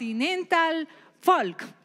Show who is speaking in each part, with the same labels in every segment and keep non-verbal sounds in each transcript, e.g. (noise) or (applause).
Speaker 1: Continental Folk.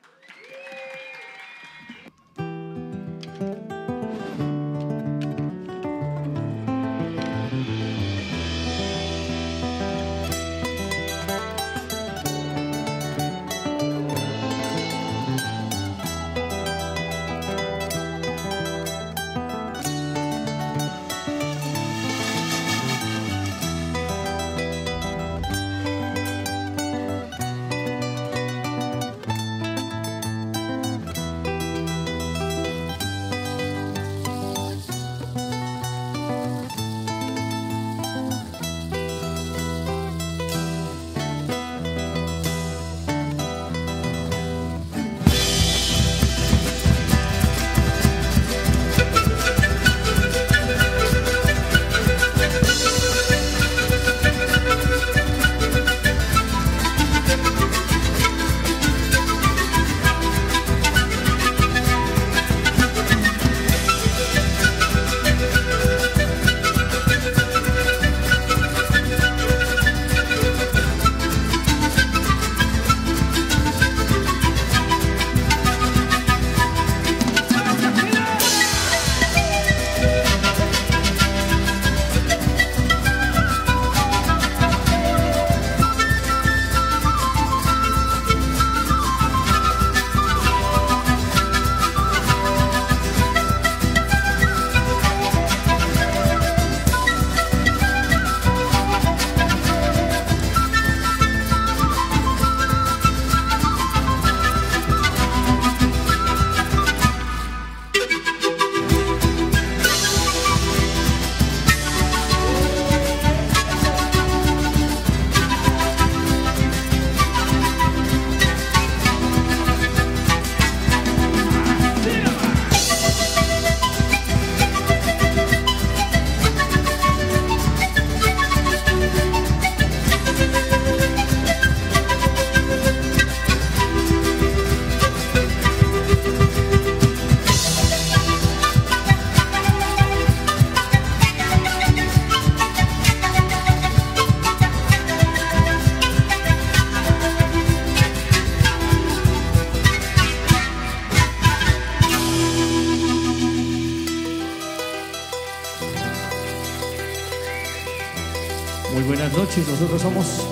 Speaker 2: Nosotros somos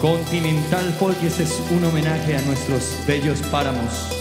Speaker 2: Continental Folk y es un homenaje a nuestros bellos páramos.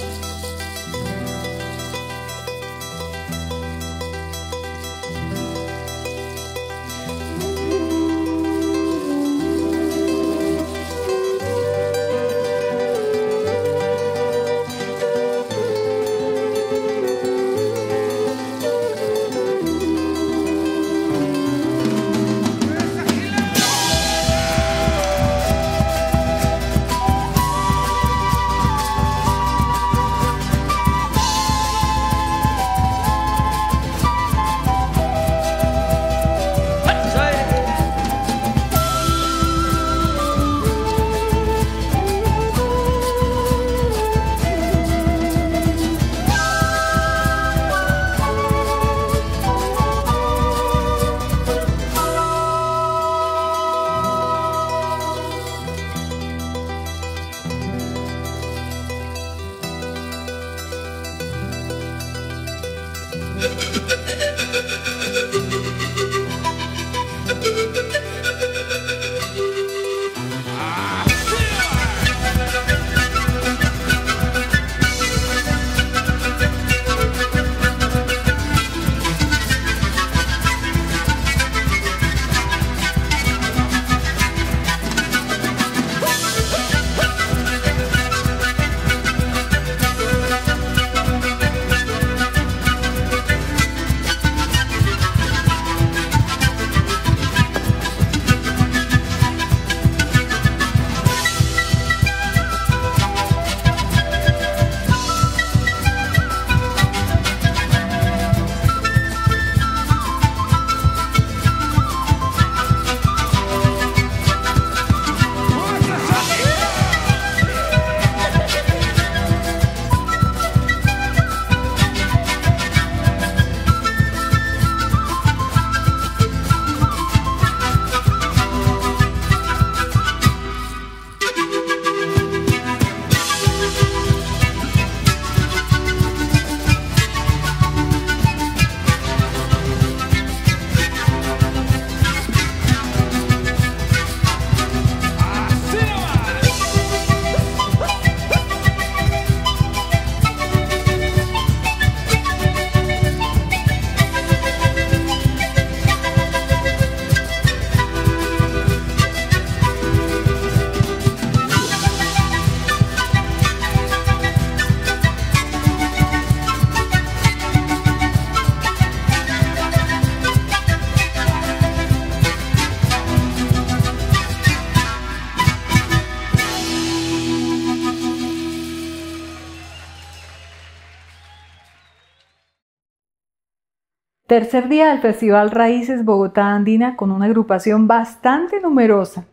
Speaker 3: Tercer día del Festival Raíces Bogotá Andina con una agrupación bastante numerosa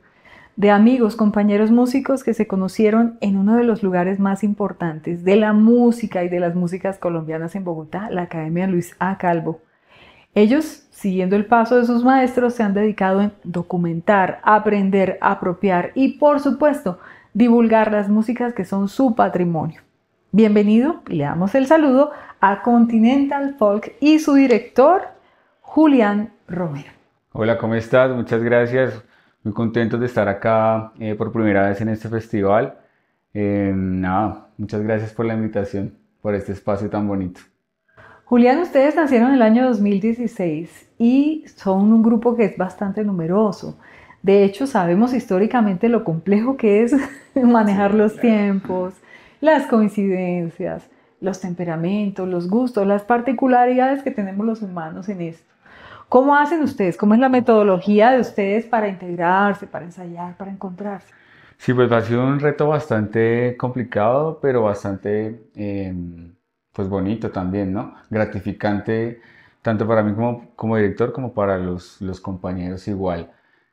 Speaker 3: de amigos, compañeros músicos que se conocieron en uno de los lugares más importantes de la música y de las músicas colombianas en Bogotá, la Academia Luis A. Calvo. Ellos, siguiendo el paso de sus maestros, se han dedicado en documentar, aprender, apropiar y, por supuesto, divulgar las músicas que son su patrimonio. Bienvenido le damos el saludo a Continental Folk y su director, Julián Romero.
Speaker 4: Hola, ¿cómo estás? Muchas gracias. Muy contento de estar acá eh, por primera vez en este festival. Eh, nada, muchas gracias por la invitación, por este espacio tan bonito.
Speaker 3: Julián, ustedes nacieron en el año 2016 y son un grupo que es bastante numeroso. De hecho, sabemos históricamente lo complejo que es (laughs) manejar los tiempos, las coincidencias, los temperamentos, los gustos, las particularidades que tenemos los humanos en esto. ¿Cómo hacen ustedes? ¿Cómo es la metodología de ustedes para integrarse, para ensayar, para encontrarse?
Speaker 4: Sí, pues ha sido un reto bastante complicado, pero bastante em, pues bonito también, ¿no? Gratificante tanto para mí como, como director como para los, los compañeros igual.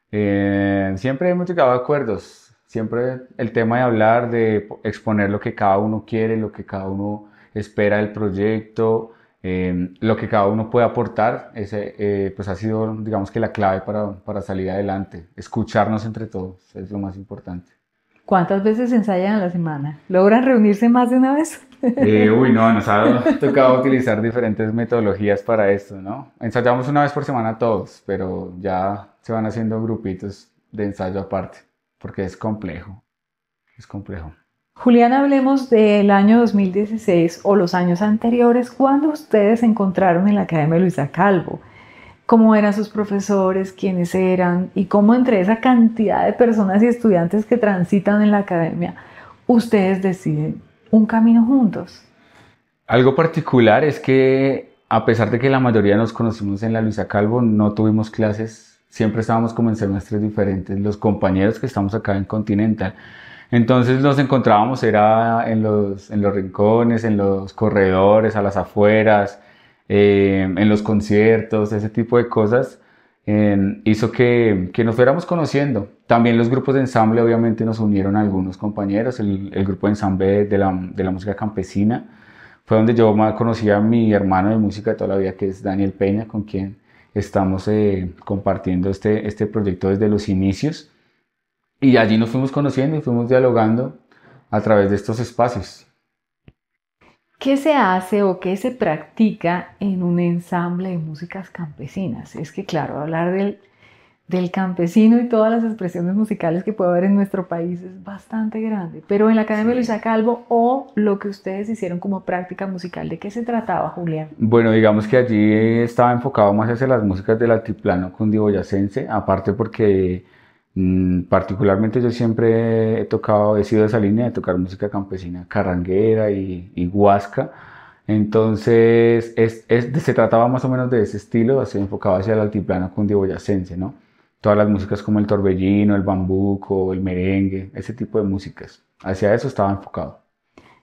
Speaker 4: Eh, siempre hemos llegado a acuerdos, siempre el tema de hablar, de exponer lo que cada uno quiere, lo que cada uno espera del proyecto, em, lo que cada uno puede aportar, ese, eh, pues ha sido, digamos que la clave para, para, salir adelante. Escucharnos entre todos es lo más importante.
Speaker 3: ¿Cuántas veces ensayan a la semana? ¿Logran reunirse más de una vez?
Speaker 4: Eh, uy, no, nos ha (laughs) tocado utilizar diferentes metodologías para esto, ¿no? Ensayamos una vez por semana todos, pero ya se van haciendo grupitos de ensayo aparte, porque es complejo, es complejo.
Speaker 3: Julián, hablemos del año 2016 o los años anteriores, cuando ustedes se encontraron en la Academia Luisa Calvo. ¿Cómo eran sus profesores? ¿Quiénes eran? Y cómo entre esa cantidad de personas y estudiantes que transitan en la academia, ustedes deciden un camino juntos.
Speaker 4: Algo particular es que a pesar de que la mayoría nos conocimos en la Luisa Calvo, no tuvimos clases, siempre estábamos como en semestres diferentes. Los compañeros que estamos acá en Continental entonces nos encontrábamos, era en los, en los rincones, en los corredores, a las afueras, eh, en los conciertos, ese tipo de cosas, hizo que, que, nos fuéramos conociendo. También los grupos de ensamble obviamente nos unieron a algunos compañeros, el, el grupo de ensamble de la, de la, música campesina, fue donde yo conocí a mi hermano de música de toda la vida, que es Daniel Peña, con quien estamos eh, compartiendo este, este proyecto desde los inicios. Y allí nos fuimos conociendo y fuimos dialogando a través de estos espacios.
Speaker 3: ¿Qué se hace o qué se practica en un ensamble de músicas campesinas? Es que, claro, hablar del, del campesino y todas las expresiones musicales que puede haber en nuestro país es bastante grande. Pero en la Academia Luisa Calvo o lo que ustedes hicieron como práctica musical, ¿de qué se trataba, Julián?
Speaker 4: Bueno, digamos que allí estaba enfocado más hacia las músicas del altiplano cundiboyacense, aparte porque particularmente yo siempre he tocado, he sido de esa línea de tocar música campesina, carranguera y, y huasca. Entonces es, es, se trataba más o menos de ese estilo, así enfocado hacia el altiplano cundiboyacense, ¿no? Todas las músicas como el torbellino, el bambuco, el merengue, ese tipo de músicas. Hacia eso estaba enfocado.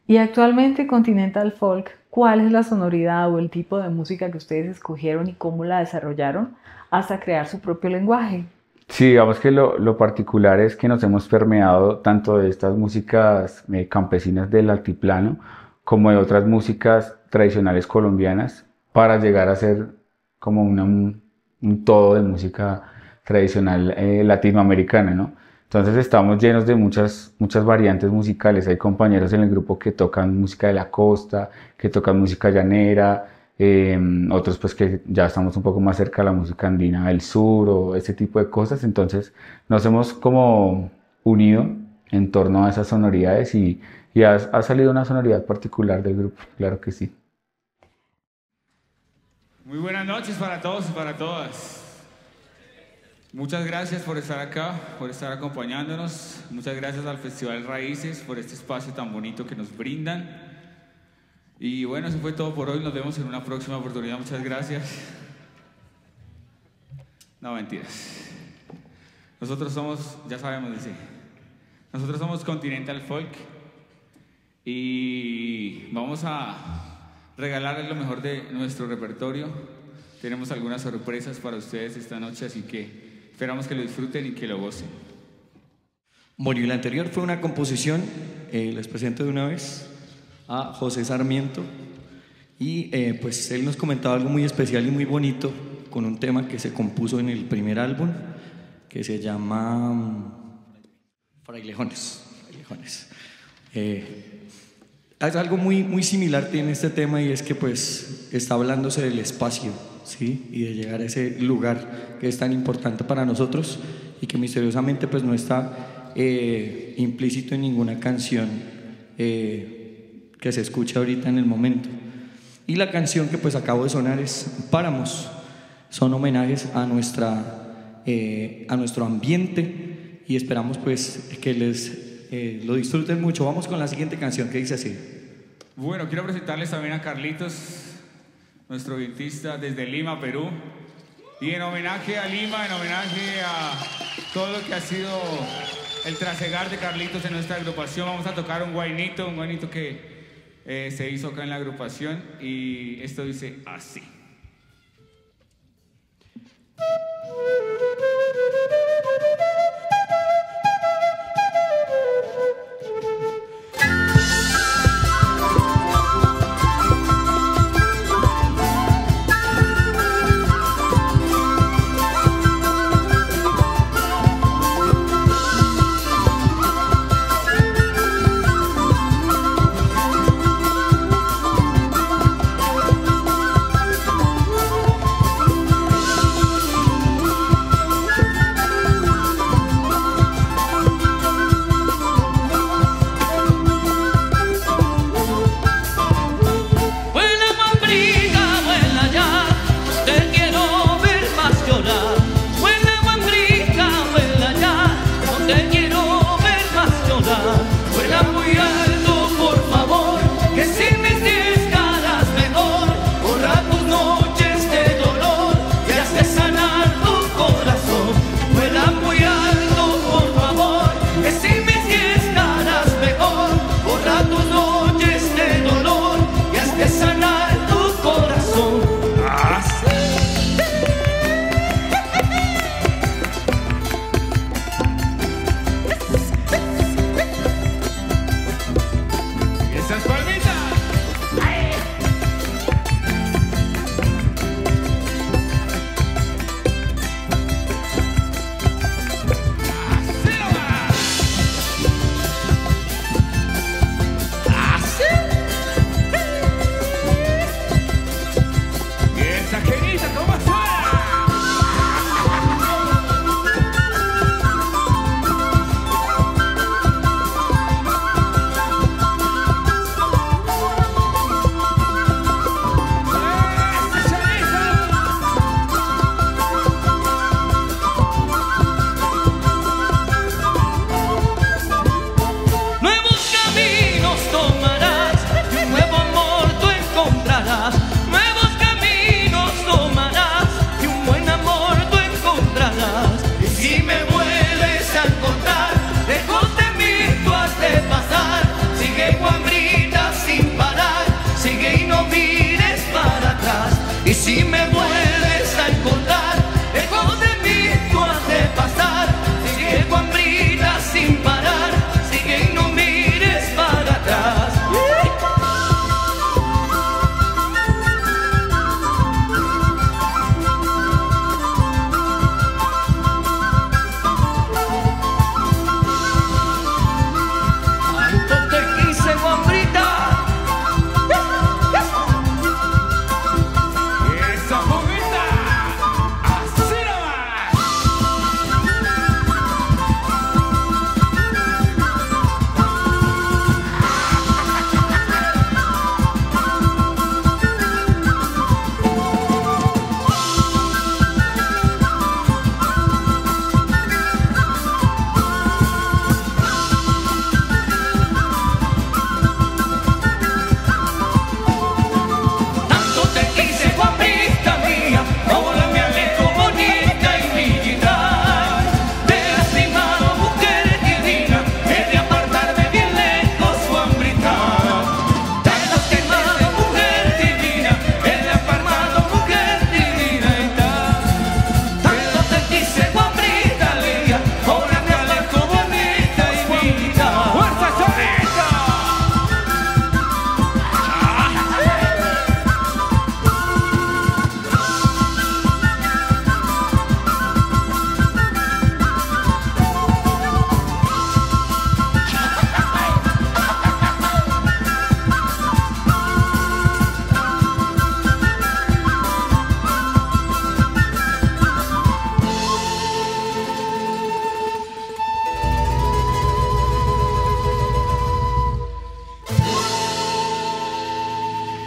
Speaker 3: Y actualmente Continental Folk, ¿cuál es la sonoridad o el tipo de música que ustedes escogieron y cómo la desarrollaron hasta crear su propio lenguaje?
Speaker 4: Sí, digamos que lo, lo, particular es que nos hemos permeado tanto de estas músicas eh, campesinas del altiplano como de otras músicas tradicionales colombianas para llegar a ser como una, un, todo de música tradicional eh, latinoamericana, ¿no? Entonces estamos llenos de muchas, muchas variantes musicales. Hay compañeros en el grupo que tocan música de la costa, que tocan música llanera, Em, otros pues que ya estamos un poco más cerca de la música andina del sur o ese tipo de cosas, entonces nos hemos como unido en torno a esas sonoridades y, y ha, ha, salido una sonoridad particular del grupo, claro que sí.
Speaker 5: Muy buenas noches para todos y para todas. Muchas gracias por estar acá, por estar acompañándonos. Muchas gracias al Festival Raíces por este espacio tan bonito que nos brindan. Y bueno, eso fue todo por hoy. Nos vemos en una próxima oportunidad. Muchas gracias. No, mentiras. Nosotros somos, ya sabemos decir, nosotros somos Continental Folk y vamos a regalarles lo mejor de nuestro repertorio. tenemos algunas sorpresas para ustedes esta noche, así que esperamos que lo disfruten y que lo gocen.
Speaker 2: Bueno, y la anterior fue una composición, eh, les presento de una vez a José Sarmiento, y eh, pues él nos comentaba algo muy especial y muy bonito con un tema que se compuso en el primer álbum, que se llama mm, Frailejones. Frailejones. Eh, es algo muy, muy similar tiene este tema y es que pues está hablándose del espacio, ¿sí? Y de llegar a ese lugar que es tan importante para nosotros y que misteriosamente pues no está eh, implícito en ninguna canción que se escucha ahorita en el momento. Y la canción que pues acabo de sonar es Páramos. Son homenajes a, nuestra, eh, a nuestro ambiente y esperamos pues que les eh, lo disfruten mucho. Vamos con la siguiente canción que dice así.
Speaker 5: Bueno, quiero presentarles también a Carlitos, nuestro vientista desde Lima, Perú. Y en homenaje a Lima, en homenaje a todo lo que ha sido el trasegar de Carlitos en nuestra agrupación, vamos a tocar un guainito, un guainito que eh, se hizo acá en la agrupación y esto dice así.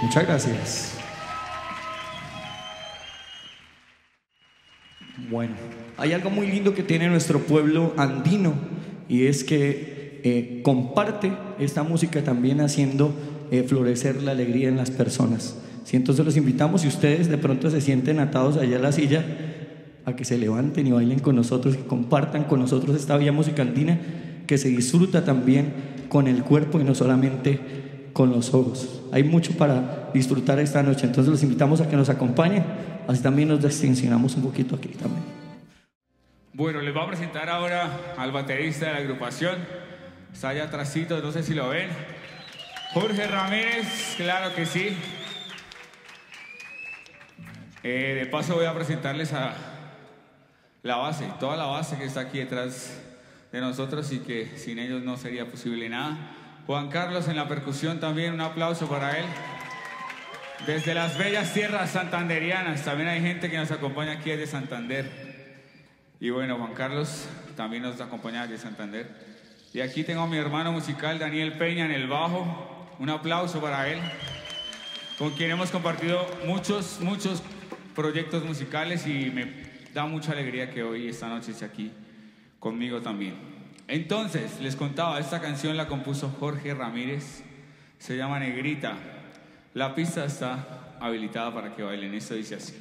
Speaker 2: Muchas gracias. Bueno, hay algo muy lindo que tiene nuestro pueblo andino y es que eh, comparte esta música también haciendo eh, florecer la alegría en las personas. Si entonces los invitamos, si ustedes de pronto se sienten atados allá en la silla, a que se levanten y bailen con nosotros, que compartan con nosotros esta bella música andina que se disfruta también con el cuerpo y no solamente con los ojos. Hay mucho para disfrutar esta noche, entonces los invitamos a que nos acompañen, así también nos distincionamos un poquito aquí también.
Speaker 5: Bueno, les voy a presentar ahora al baterista de la agrupación. Está allá atrásito, no sé si lo ven. Jorge Ramírez, claro que sí. Eh, de paso voy a presentarles a la base, toda la base que está aquí detrás de nosotros y que sin ellos no sería posible nada. Juan Carlos en la percusión también, un aplauso para él. Desde las bellas tierras santanderianas, también hay gente que nos acompaña aquí desde Santander. Y bueno, Juan Carlos también nos acompaña desde Santander. Y aquí tengo a mi hermano musical Daniel Peña en el bajo. Un aplauso para él, con quien hemos compartido muchos, muchos proyectos musicales y me da mucha alegría que hoy, esta noche, esté aquí conmigo también. Entonces, les contaba, esta canción la compuso Jorge Ramírez, se llama Negrita. La pista está habilitada para que bailen. Esto dice así.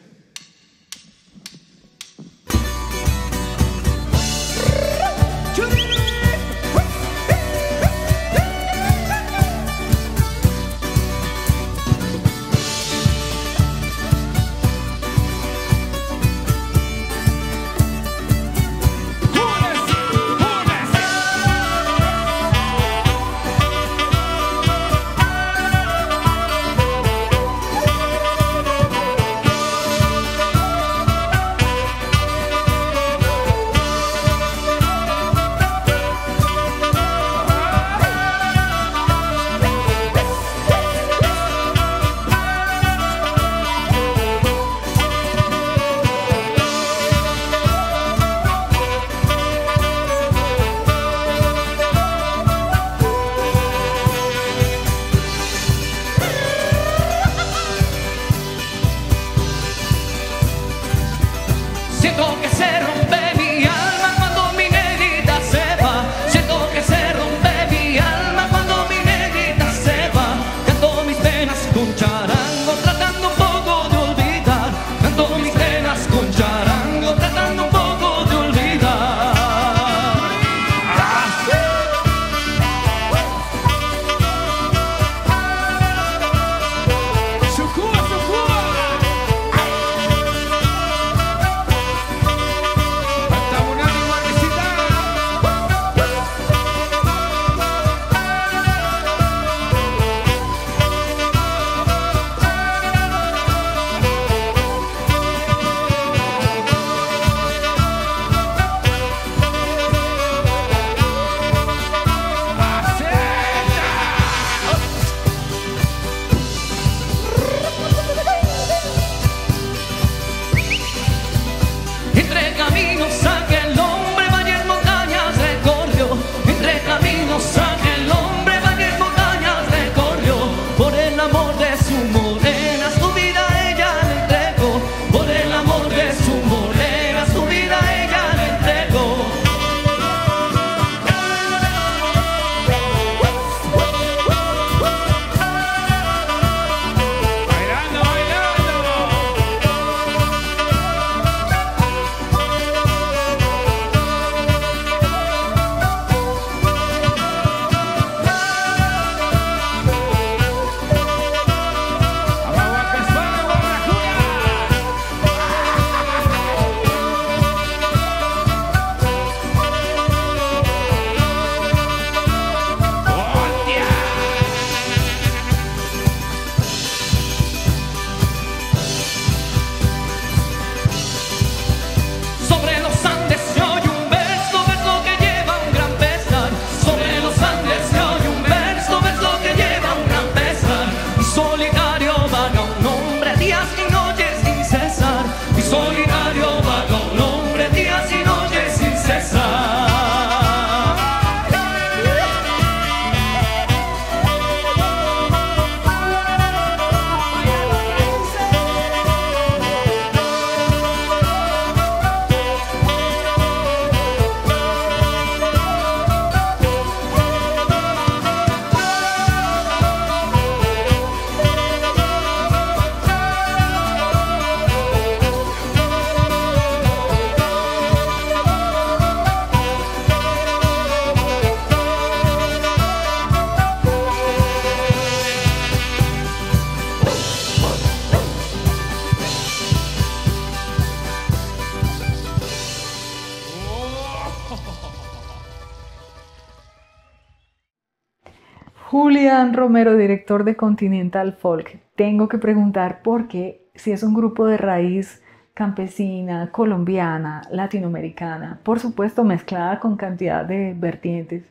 Speaker 3: Romero, director de Continental Folk. Tengo que preguntar por qué, si es un grupo de raíz campesina, colombiana, latinoamericana, por supuesto mezclada con cantidad de vertientes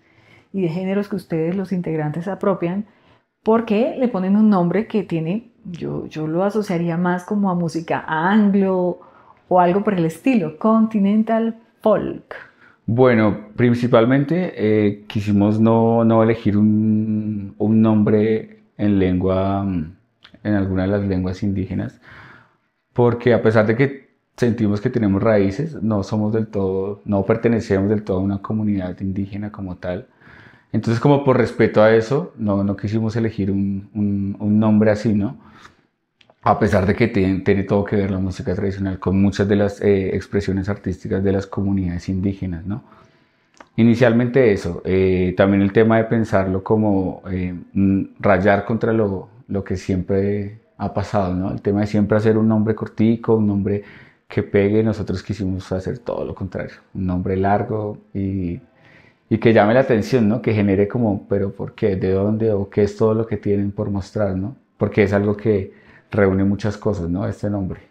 Speaker 3: y de géneros que ustedes los integrantes apropian, ¿por qué le ponen un nombre que tiene, yo, yo lo asociaría más como a música anglo o algo por el estilo, Continental Folk?
Speaker 4: Bueno, principalmente eh, quisimos no, no elegir un, un, nombre en lengua, en alguna de las lenguas indígenas, porque a pesar de que sentimos que tenemos raíces, no somos del todo, no pertenecemos del todo a una comunidad indígena como tal. Entonces, como por respeto a eso, no, no quisimos elegir un, un nombre así, ¿no? A pesar de que tiene, tiene, todo que ver la música tradicional con muchas de las eh, expresiones artísticas de las comunidades indígenas, ¿no? Inicialmente eso, eh, también el tema de pensarlo como eh, rayar contra lo, lo, que siempre ha pasado, ¿no? El tema de siempre hacer un nombre cortico, un nombre que pegue, nosotros quisimos hacer todo lo contrario, un nombre largo y, y que llame la atención, ¿no? Que genere como, pero ¿por qué? ¿De dónde? ¿O qué es todo lo que tienen por mostrar, ¿no? Porque es algo que reúne muchas cosas, ¿no? Este nombre.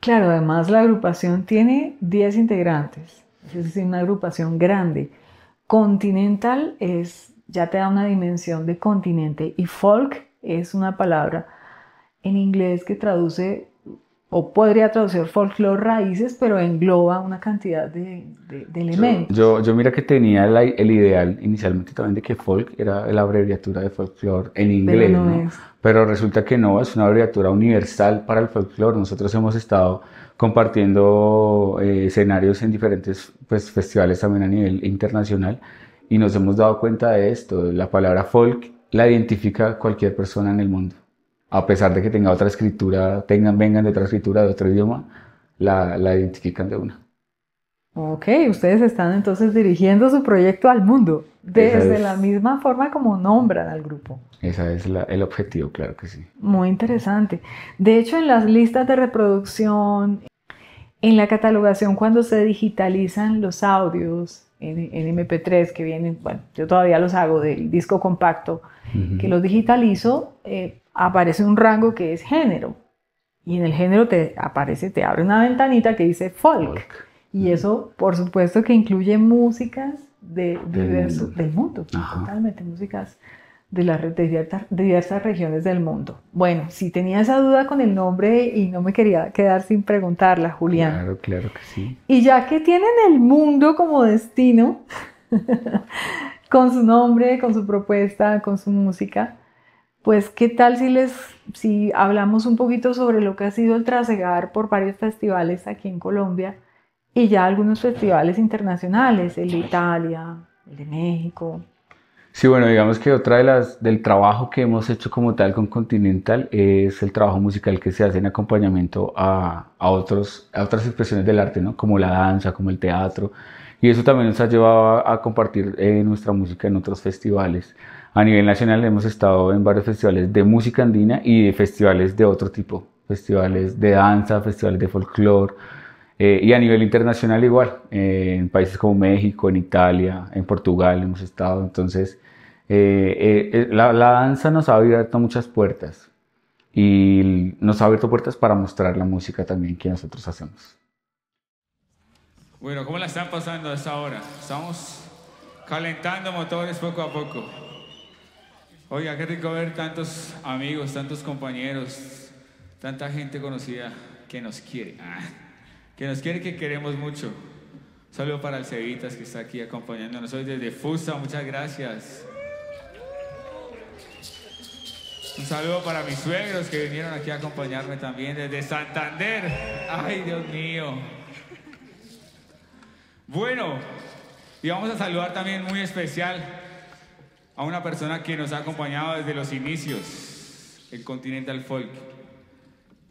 Speaker 3: Claro, además la agrupación tiene 10 integrantes, es decir, una agrupación grande. Continental es, ya te da una dimensión de continente y folk es una palabra en inglés que traduce o podría traducir folklore raíces, pero engloba una cantidad de, elementos.
Speaker 4: Yo, yo, mira que tenía el ideal inicialmente también de que folk era la abreviatura de folklore en inglés, pero, no pero resulta que no, es una abreviatura universal para el folklore. Nosotros hemos estado compartiendo eh, escenarios en diferentes pues, festivales también a nivel internacional y nos hemos dado cuenta de esto. La palabra folk la identifica cualquier persona en el mundo a pesar de que tenga otra escritura, tengan, vengan de otra escritura, de otro idioma, la, la identifican de una.
Speaker 3: Ok, ustedes están entonces dirigiendo su proyecto al mundo, desde la misma forma como nombran al grupo.
Speaker 4: Ese es el objetivo, claro que sí.
Speaker 3: Muy interesante. De hecho, en las listas de reproducción, en la catalogación, cuando se digitalizan los audios en, en MP3 que vienen, bueno, yo todavía los hago del disco compacto, que los digitalizo, eh, aparece un rango que es género. Y en el género te aparece, te abre una ventanita que dice folk. Y eso, por supuesto, que incluye músicas de, del mundo, totalmente músicas de, las, de diversas regiones del mundo. Bueno, si tenía esa duda con el nombre y no me quería quedar sin preguntarla, Julián.
Speaker 4: Claro, claro que sí.
Speaker 3: Y ya que tienen el mundo como destino, (laughs) con su nombre, con su propuesta, con su música, pues qué tal si les si hablamos un poquito sobre lo que ha sido el trasegar por varios festivales aquí en Colombia y ya algunos festivales internacionales, el de Italia, el de México.
Speaker 4: Sí, bueno, digamos que otra de las del trabajo que hemos hecho como tal con Continental es el trabajo musical que se hace en acompañamiento a, a otros, a otras expresiones del arte, ¿no? Como la danza, como el teatro. Y eso también nos ha llevado a, compartir eh, nuestra música en otros festivales. A nivel nacional hemos estado en varios festivales de música andina y de festivales de otro tipo, festivales de danza, festivales de folclore, eh, y a nivel internacional igual, eh, en países como México, en Italia, en Portugal hemos estado. Entonces, eh, la, la, danza nos ha abierto muchas puertas y nos ha abierto puertas para mostrar la música también que nosotros hacemos.
Speaker 5: Bueno, ¿cómo la están pasando a esta hora? Estamos calentando motores poco a poco. Oiga, qué rico ver tantos amigos, tantos compañeros, tanta gente conocida que nos quiere. Ah, que nos quiere, que queremos mucho. saludo para el Cevitas que está aquí acompañándonos hoy desde Fusa, muchas gracias. Un saludo para mis suegros que vinieron aquí a acompañarme también desde Santander. Ay, Dios mío. Bueno, y vamos a saludar también muy especial a una persona que nos ha acompañado desde los inicios, el Continental Folk.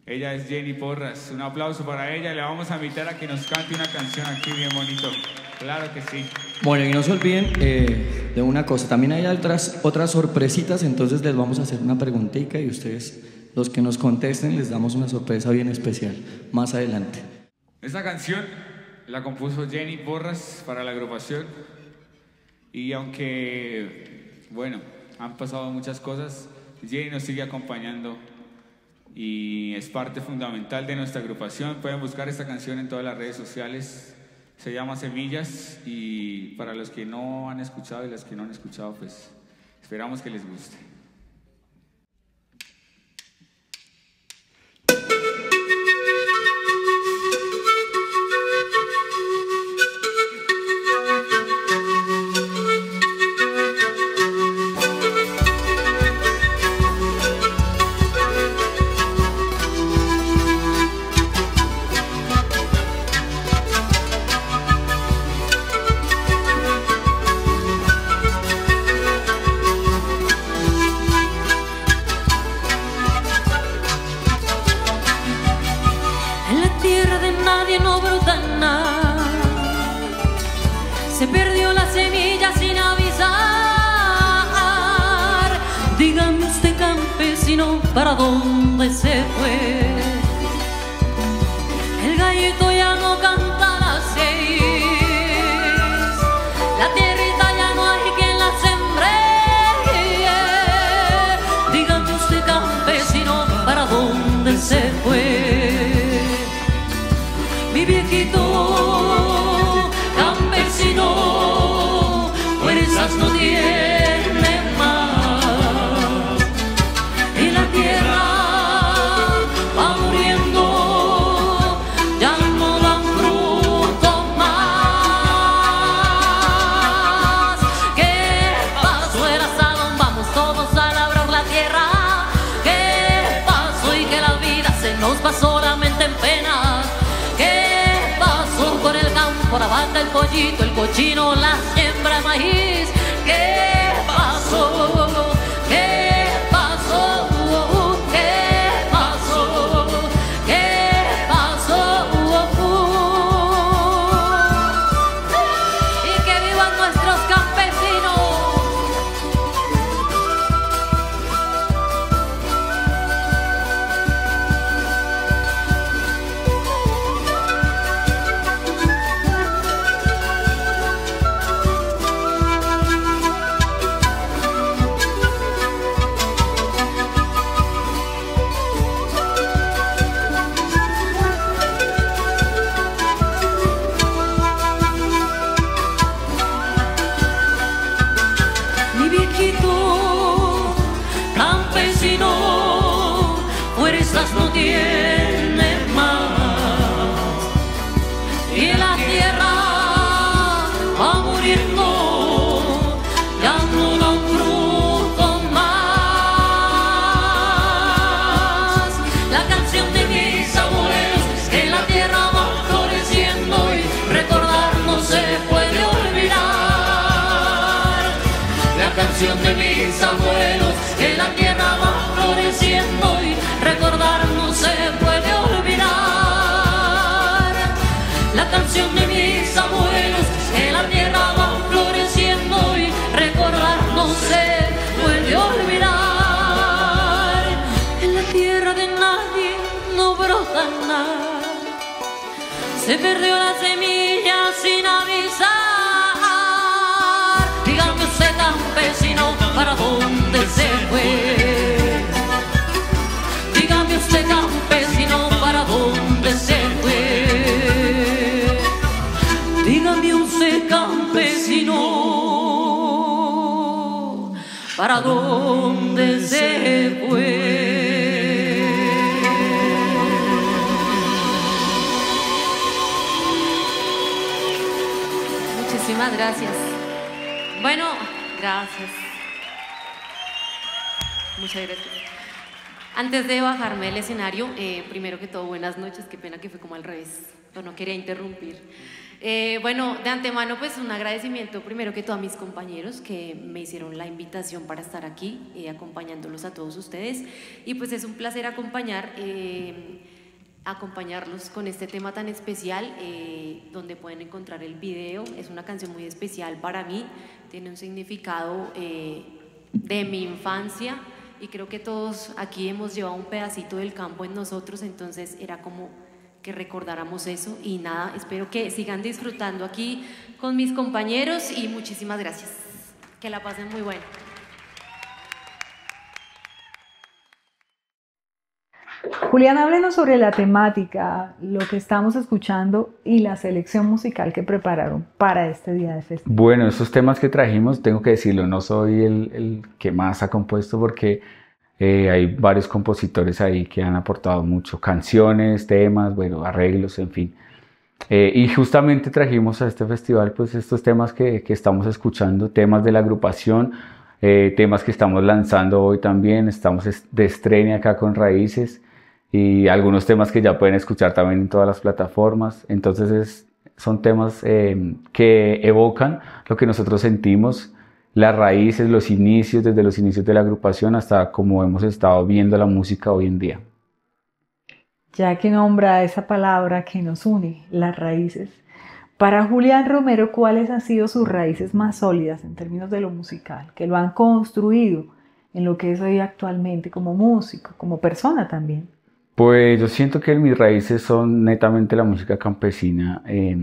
Speaker 5: Ella es Jenny Porras. Un aplauso para ella. Le vamos a invitar a que nos cante una canción aquí bien bonito. Claro que sí.
Speaker 2: Bueno, y no se olviden eh, de una cosa. También hay otras, otras sorpresitas, entonces les vamos a hacer una preguntita y ustedes, los que nos contesten, les damos una sorpresa bien especial más adelante.
Speaker 5: Esta canción la compuso Jenny Porras para la agrupación. Y aunque bueno, han pasado muchas cosas. Jenny nos sigue acompañando y es parte fundamental de nuestra agrupación. Pueden buscar esta canción en todas las redes sociales. Se llama Semillas y para los que no han escuchado y los que no han escuchado, pues esperamos que les guste.
Speaker 6: Dónde pollito, el cochino, la siembra maíz. ¿Qué pasó? Se perdió la semilla sin avisar. Dígame usted, campesino, ¿para dónde se fue? Dígame usted, campesino, ¿para dónde se fue? Dígame usted, campesino, ¿para dónde se fue?
Speaker 7: Gracias. Bueno, gracias. Muchas gracias. Antes de bajarme del escenario, eh, primero que todo, buenas noches. Qué pena que fue como al revés. No quería interrumpir. Eh, bueno, de antemano, pues un agradecimiento primero que todo a mis compañeros que me hicieron la invitación para estar aquí, eh, acompañándolos a todos ustedes. Y pues es un placer acompañar. eh, acompañarlos con este tema tan especial, eh, donde pueden encontrar el video. Es una canción muy especial para mí, tiene un significado eh, de mi infancia y creo que todos aquí hemos llevado un pedacito del campo en nosotros, entonces era como que recordáramos eso y nada, espero que sigan disfrutando aquí con mis compañeros y muchísimas gracias. Que la pasen muy bueno.
Speaker 3: Julián, háblenos sobre la temática, lo que estamos escuchando y la selección musical que prepararon para este día de festival.
Speaker 4: Bueno, esos temas que trajimos, tengo que decirlo, no soy el, que más ha compuesto porque eh, hay varios compositores ahí que han aportado mucho, canciones, temas, bueno, arreglos, en fin. Eh, y justamente trajimos a este festival pues estos temas que, estamos escuchando, temas de la agrupación, eh, temas que estamos lanzando hoy también, estamos de estreno acá con Raíces y algunos temas que ya pueden escuchar también en todas las plataformas. Entonces es, son temas que evocan lo que nosotros sentimos las raíces, los inicios, desde los inicios de la agrupación hasta cómo hemos estado viendo la música hoy en día.
Speaker 3: Ya que nombra esa palabra que nos une, las raíces, para Julián Romero, ¿cuáles han sido sus raíces más sólidas en términos de lo musical, que lo han construido en lo que es hoy actualmente como músico, como persona también?
Speaker 4: Pues yo siento que mis raíces son netamente la música campesina eh,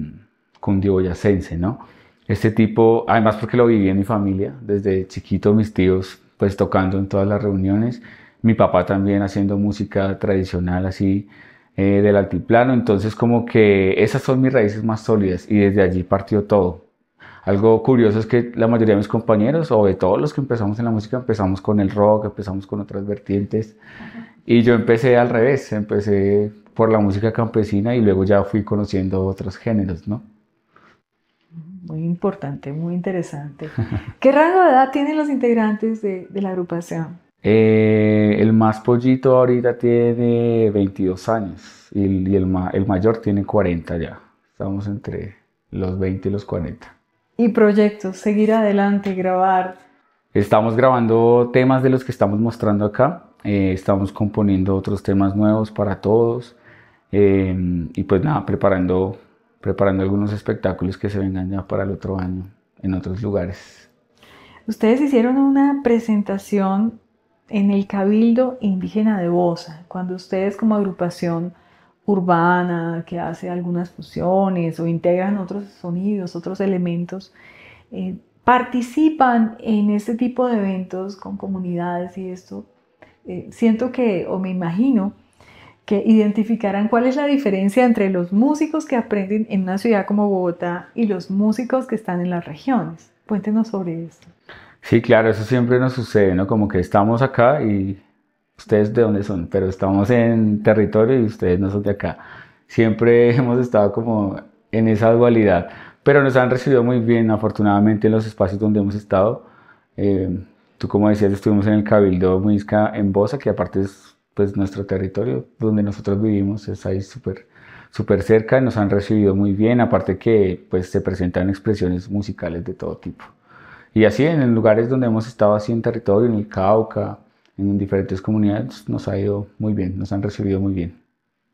Speaker 4: cundioboyacense, ¿no? Este tipo, además porque lo viví en mi familia, desde chiquito mis tíos pues tocando en todas las reuniones, mi papá también haciendo música tradicional así eh, del altiplano, entonces como que esas son mis raíces más sólidas y desde allí partió todo. Algo curioso es que la mayoría de mis compañeros o de todos los que empezamos en la música empezamos con el rock, empezamos con otras vertientes y yo empecé al revés, empecé por la música campesina y luego ya fui conociendo otros géneros, ¿no?
Speaker 3: Muy importante, muy interesante. ¿Qué rango de edad tienen los integrantes de, la agrupación?
Speaker 4: Eh, el más pollito ahorita tiene 22 años y, el, el, mayor tiene 40 ya. Estamos entre los 20 y los 40.
Speaker 3: ¿Y proyectos? ¿Seguir adelante, grabar?
Speaker 4: Estamos grabando temas de los que estamos mostrando acá. Eh, estamos componiendo otros temas nuevos para todos. Eh, y pues nada, preparando preparando algunos espectáculos que se vengan ya para el otro año en otros lugares.
Speaker 3: Ustedes hicieron una presentación en el Cabildo Indígena de Bosa, cuando ustedes como agrupación urbana que hace algunas fusiones o integran otros sonidos, otros elementos, eh, participan en este tipo de eventos con comunidades y esto, eh, siento que, o me imagino, que identificarán cuál es la diferencia entre los músicos que aprenden en una ciudad como Bogotá y los músicos que están en las regiones. Cuéntenos sobre esto.
Speaker 4: Sí, claro, eso siempre nos sucede, ¿no? Como que estamos acá y ustedes de dónde son, pero estamos en territorio y ustedes no son de acá. Siempre (laughs) hemos estado como en esa dualidad, pero nos han recibido muy bien, afortunadamente, en los espacios donde hemos estado. Eh, tú, como decías, estuvimos en el Cabildo Muisca en Bosa, que aparte es pues nuestro territorio donde nosotros vivimos es ahí súper súper cerca nos han recibido muy bien, aparte que pues se presentan expresiones musicales de todo tipo. Y así en lugares donde hemos estado así en territorio, en el Cauca, en diferentes comunidades, nos ha ido muy bien, nos han recibido muy bien.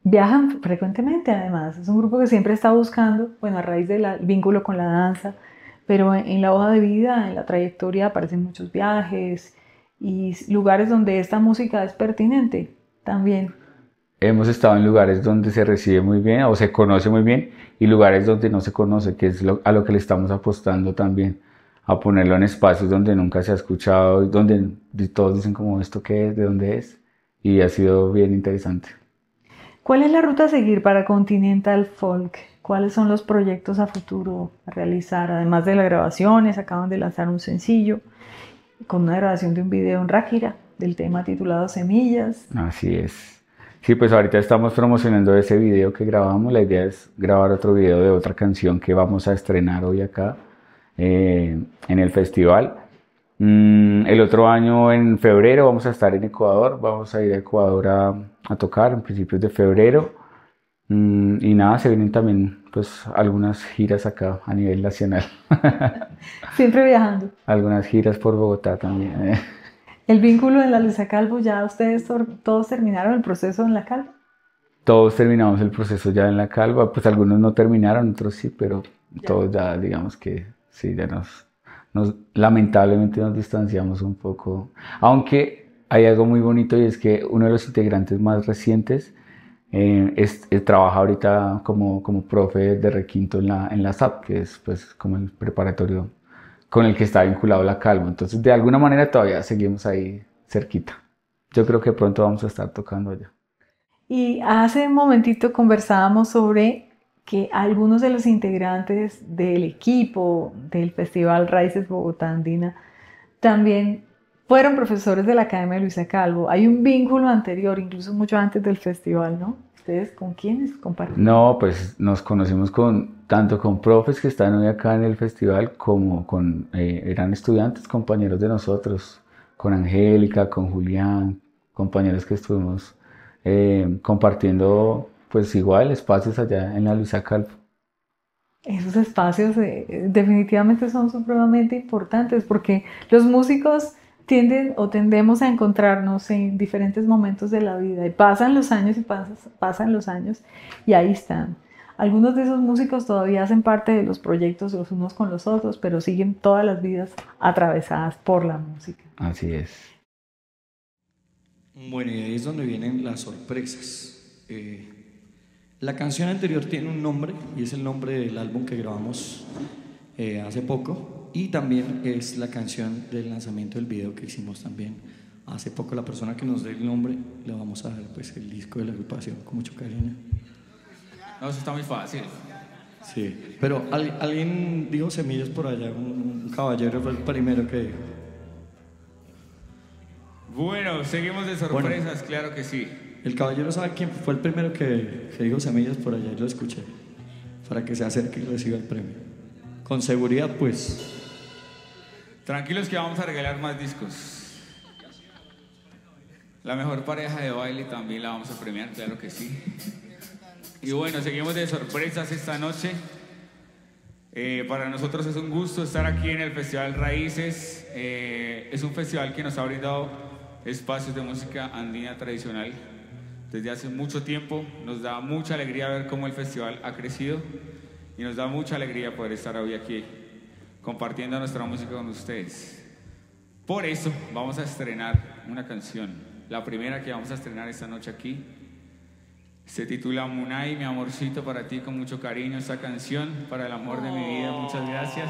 Speaker 3: Viajan frecuentemente además, es un grupo que siempre está buscando, bueno, a raíz del vínculo con la danza, pero en la hoja de vida, en la trayectoria aparecen muchos viajes, y lugares donde esta música es pertinente también.
Speaker 4: Hemos estado en lugares donde se recibe muy bien o se conoce muy bien y lugares donde no se conoce, que es a lo que le estamos apostando también, a ponerlo en espacios donde nunca se ha escuchado, donde todos dicen como esto qué es, de dónde es, y ha sido bien interesante.
Speaker 3: ¿Cuál es la ruta a seguir para Continental Folk? ¿Cuáles son los proyectos a futuro a realizar? Además de las grabaciones, acaban de lanzar un sencillo con una grabación de un video en Ráquira del tema titulado Semillas.
Speaker 4: Así es. Sí, pues ahorita estamos promocionando ese video que grabamos. La idea es grabar otro video de otra canción que vamos a estrenar hoy acá eh, en el festival. Mm, el otro año, en febrero, vamos a estar en Ecuador. Vamos a ir a Ecuador a, a tocar en principios de febrero. Mm, y nada, se vienen también pues algunas giras acá a nivel nacional. (laughs)
Speaker 3: Siempre viajando.
Speaker 4: Algunas giras por Bogotá también. ¿eh?
Speaker 3: El vínculo en la Luisa Calvo, ¿ya ustedes todos terminaron el proceso en la Calva?
Speaker 4: Todos terminamos el proceso ya en la Calva, pues algunos no terminaron, otros sí, pero todos ya digamos que sí, ya nos, nos, lamentablemente nos distanciamos un poco. Aunque hay algo muy bonito y es que uno de los integrantes más recientes eh, es, trabaja ahorita como, como profe de requinto en la, en la SAP, que es pues como el preparatorio con el que está vinculado la calma. Entonces, de alguna manera todavía seguimos ahí cerquita. Yo creo que pronto vamos a estar tocando allá.
Speaker 3: Y hace un momentito conversábamos sobre que algunos de los integrantes del equipo del Festival Raíces Bogotá Andina también fueron profesores de la Academia Luisa Calvo. Hay un vínculo anterior, incluso mucho antes del festival, ¿no? ¿Ustedes con quiénes comparten?
Speaker 4: No, pues nos conocimos con tanto con profes que están hoy acá en el festival como con eh, eran estudiantes, compañeros de nosotros, con Angélica, con Julián, compañeros que estuvimos eh, compartiendo pues igual espacios allá en la Luisa Calvo.
Speaker 3: Esos espacios eh, definitivamente son supremamente importantes porque los músicos tienden o tendemos a encontrarnos en diferentes momentos de la vida y pasan los años y pasan, pasan los años y ahí están. Algunos de esos músicos todavía hacen parte de los proyectos los unos con los otros, pero siguen todas las vidas atravesadas por la música.
Speaker 4: Así es.
Speaker 2: Bueno, y ahí es donde vienen las sorpresas. Eh, la canción anterior tiene un nombre y es el nombre del álbum que grabamos eh, hace poco y también es la canción del lanzamiento del video que hicimos también hace poco. La persona que nos dé el nombre le vamos a dar pues el disco de la agrupación con mucho cariño.
Speaker 5: No, eso está muy fácil.
Speaker 2: Sí, pero al- alguien dijo semillas por allá, un, un caballero fue el primero que dijo.
Speaker 5: Bueno, seguimos de sorpresas, claro que sí.
Speaker 2: El caballero sabe quién fue el primero que, que dijo semillas por allá y lo escuché, para que se acerque y reciba el premio. Con seguridad, pues.
Speaker 5: Tranquilos que vamos a regalar más discos. La mejor pareja de baile también la vamos a premiar, claro que sí. Y bueno, seguimos de sorpresas esta noche. Eh, para nosotros es un gusto estar aquí en el Festival Raíces. Eh, es un festival que nos ha brindado espacios de música andina tradicional desde hace mucho tiempo. Nos da mucha alegría ver cómo el festival ha crecido y nos da mucha alegría poder estar hoy aquí compartiendo nuestra música con ustedes. Por eso vamos a estrenar una canción, la primera que vamos a estrenar esta noche aquí. Se titula Munay, mi amorcito, para ti con mucho cariño esta canción, para el amor de mi vida, muchas gracias.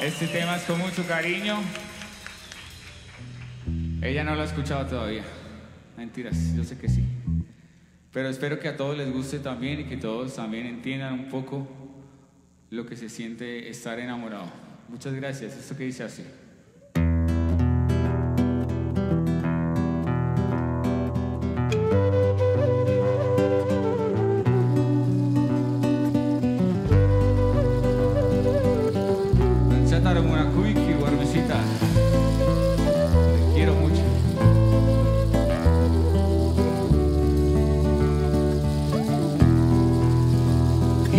Speaker 5: Este tema es con mucho cariño. Ella no lo ha escuchado todavía. Mentiras, yo sé que sí. Pero espero que a todos les guste también y que todos también entiendan un poco lo que se siente estar enamorado. Muchas gracias. Esto que dice así.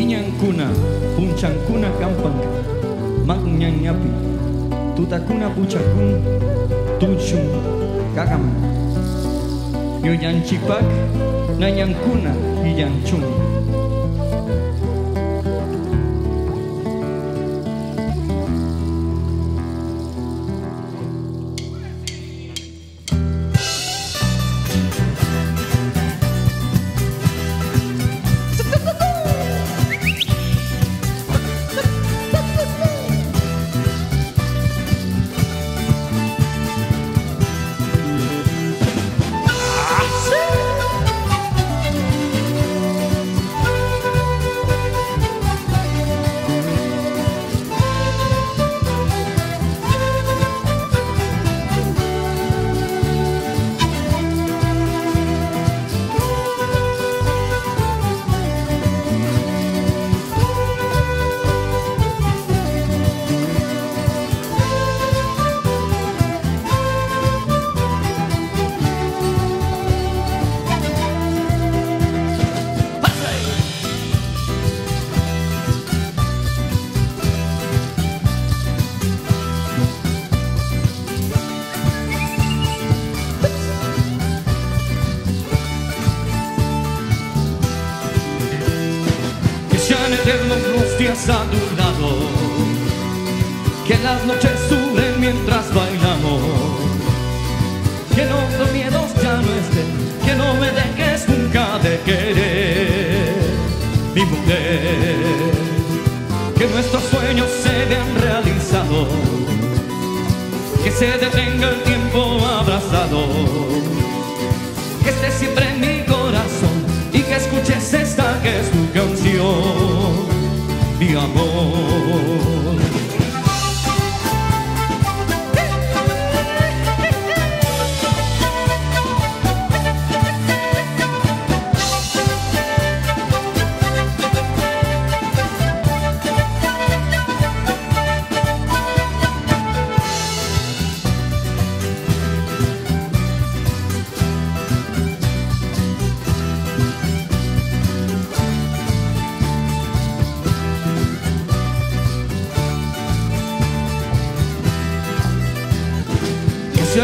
Speaker 5: ñan puntxankuna un chan
Speaker 2: kuna tutakuna pucha kun tuchu kakam ñan chipak ñan kuna ñan chun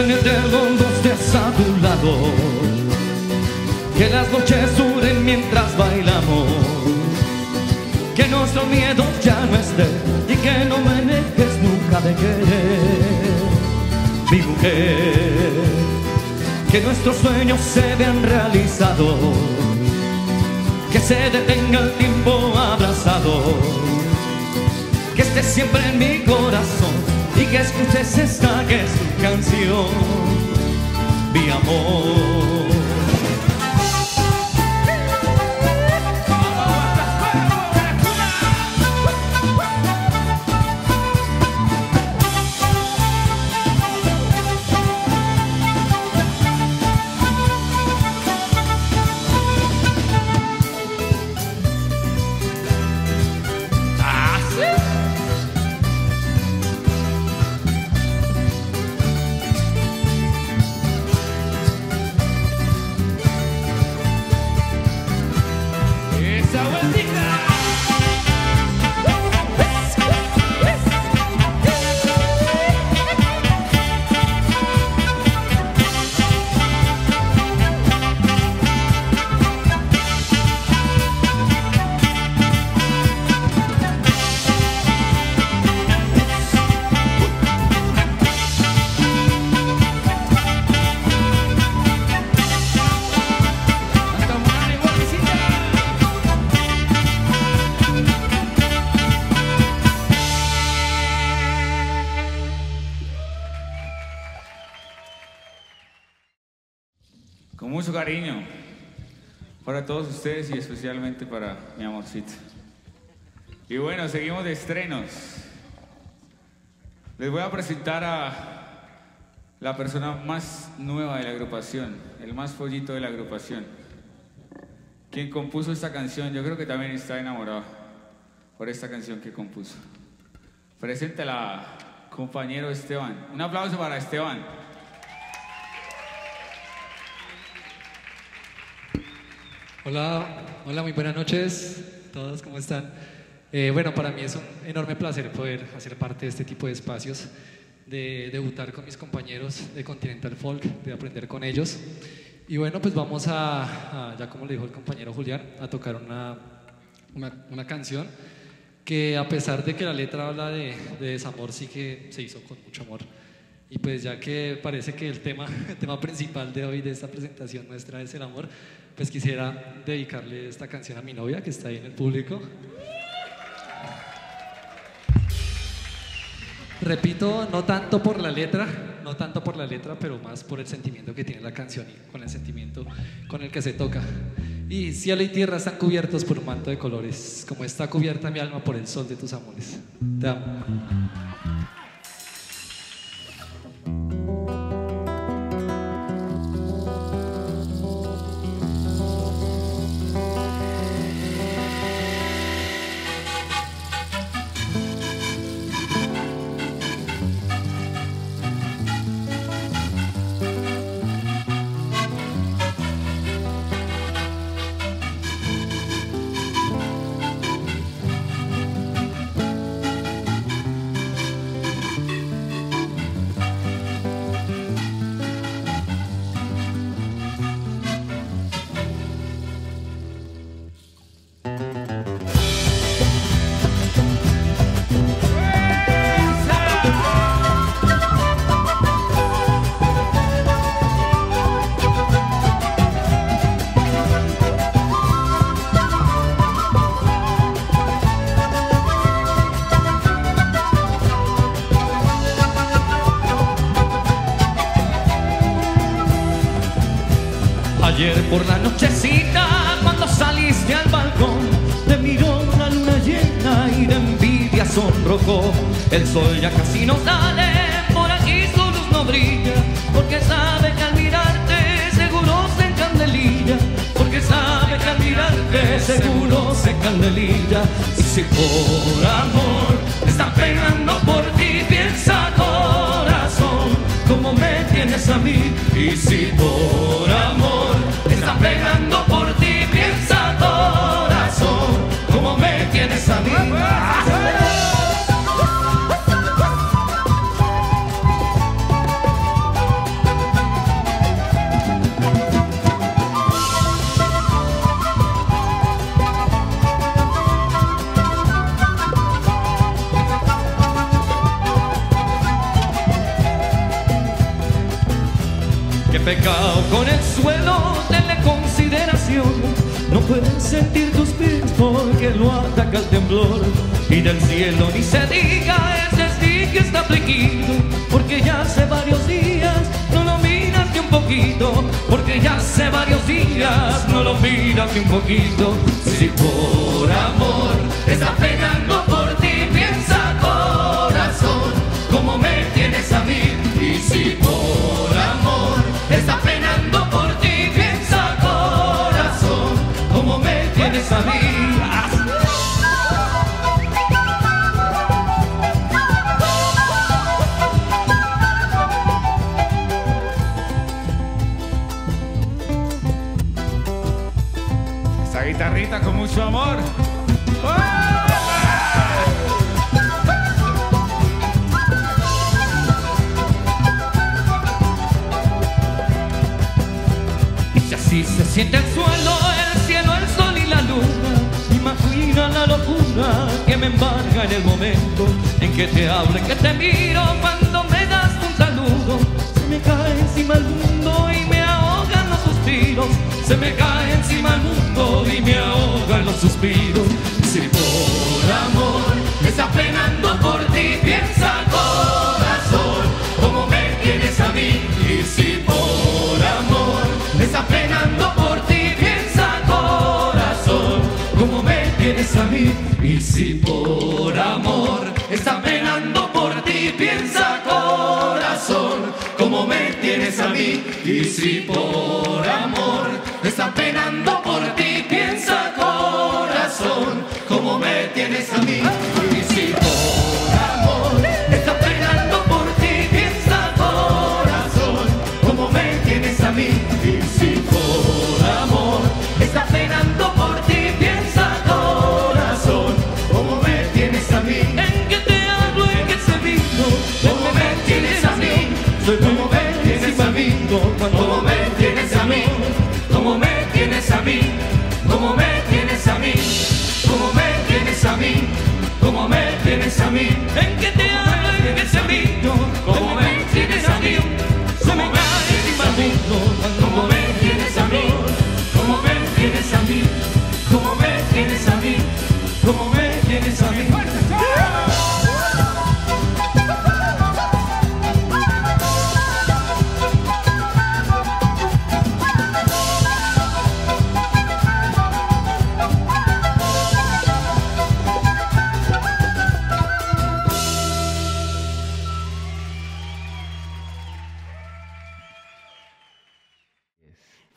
Speaker 2: Sean eternos estés a tu lado Que las noches duren mientras bailamos. Que nuestro miedo ya no esté Y que no me dejes nunca de querer. Mi mujer Que nuestros sueños se vean realizados. Que se detenga el tiempo abrazado. Que estés siempre en mi corazón y que escuches esta que es tu canción, mi amor.
Speaker 5: Ustedes y especialmente para mi amorcito. Y bueno, seguimos de estrenos. Les voy a presentar a la persona más nueva de la agrupación, el más pollito de la agrupación. Quien compuso esta canción, yo creo que también está enamorado por esta canción que compuso. Preséntela, compañero Esteban. Un aplauso para Esteban.
Speaker 8: Hola, hola, muy buenas noches. Todos, ¿cómo están? Eh, bueno, para mí es un enorme placer poder hacer parte de este tipo de espacios, de debutar con mis compañeros de Continental Folk, de aprender con ellos. Y bueno, pues vamos a, a, ya como le dijo el compañero Julián, a tocar una, una, una canción que a pesar de que la letra habla de, de desamor, sí que se hizo con mucho amor. Y pues ya que parece que el tema, (laughs) el tema principal de hoy, de esta presentación nuestra, es el amor, pues quisiera dedicarle esta canción a mi novia que está ahí en el público. Repito, no tanto por la letra, no tanto por la letra, pero más por el sentimiento que tiene la canción y con el sentimiento con el que se toca. Y cielo y tierra están cubiertos por un manto de colores, como está cubierta mi alma por el sol de tus amores. Te amo.
Speaker 2: El sol ya casi no sale, por aquí su luz no brilla, porque sabe que al mirarte seguro se encandelilla, porque sabe que al mirarte seguro se encandelilla. Y si por amor está pegando por ti, piensa corazón, como me tienes a mí. Y si por amor No puedes sentir tus pies porque lo ataca el temblor. Y del cielo ni se diga, ese sí que está afligido. Porque ya hace varios días no lo miras ni un poquito. Porque ya hace varios días no lo miras ni un poquito. Si por amor está pegando por ti, piensa corazón, como me tienes a mí. Y si por
Speaker 5: Esa guitarrita con mucho amor.
Speaker 2: Me en el momento en que te hablo, en que te miro, cuando me das un saludo, se me cae encima el mundo y me ahogan los suspiros, se me cae encima el mundo y me ahogan los suspiros. Si por amor está penando por ti, piensa corazón, como me tienes a mí. Y si por amor está penando por ti, me tienes a mí. Y si por amor está penando por ti, piensa corazón, como me tienes a mí. Y si por amor está penando por ti, piensa corazón, como me tienes a mí. Y si por amor está penando por ti, piensa corazón, como me tienes a mí.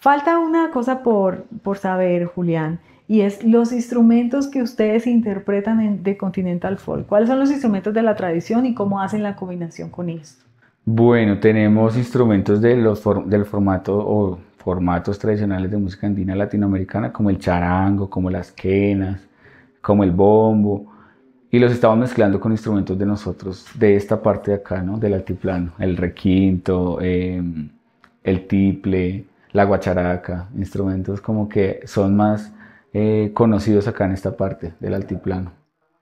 Speaker 3: Falta una cosa por, por saber, Julián, y es los instrumentos que ustedes interpretan en, de Continental Folk. ¿Cuáles son los instrumentos de la tradición y cómo hacen la combinación con esto?
Speaker 4: Bueno, tenemos instrumentos de los for- del formato o formatos tradicionales de música andina latinoamericana, como el charango, como las quenas, como el bombo, y los estamos mezclando con instrumentos de nosotros, de esta parte de acá, ¿no? Del altiplano, el requinto, em, el tiple, la guacharaca, instrumentos como que son más eh, conocidos acá en esta parte del altiplano.